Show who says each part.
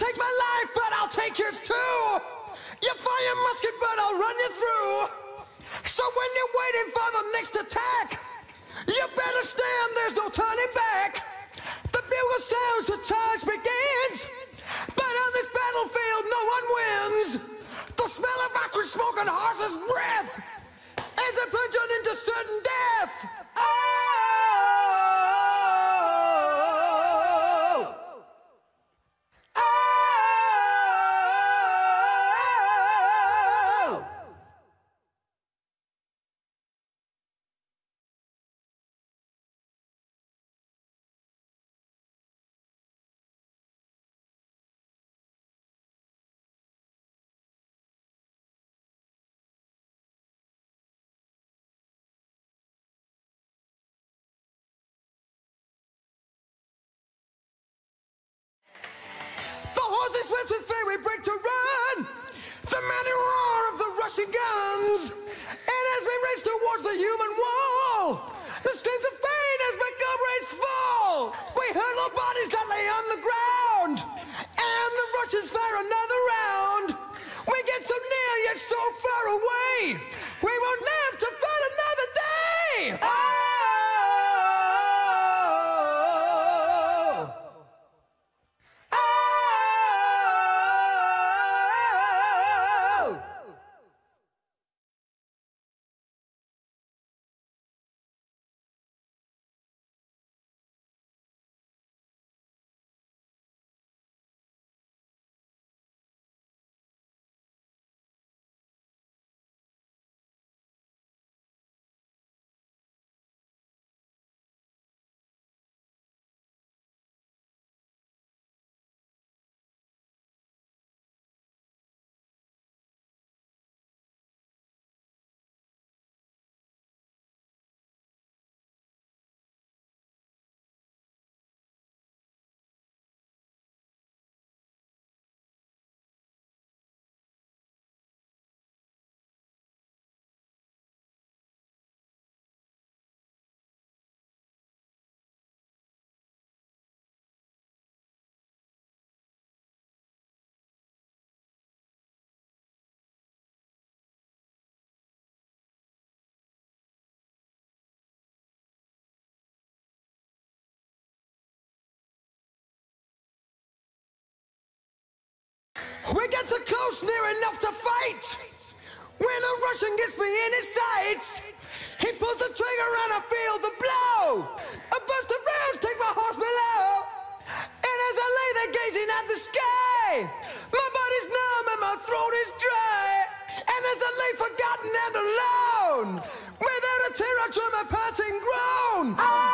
Speaker 1: take my life, but I'll take yours too. You fire musket, but I'll run you through. So when you're waiting for the next attack, you better stand, there's no turning back. The bugle sounds, the charge begins. But on this battlefield, no one wins. The smell of acrid smoke and horse's breath as they plunge into certain death. Oh! Rushing guns. We get so close, near enough to fight. When a Russian gets me in his sights, he pulls the trigger and I feel the blow. A burst of rounds take my horse below. And as I lay there gazing at the sky, my body's numb and my throat is dry. And as I lay forgotten and alone, without a tear I draw my parting groan. Ah!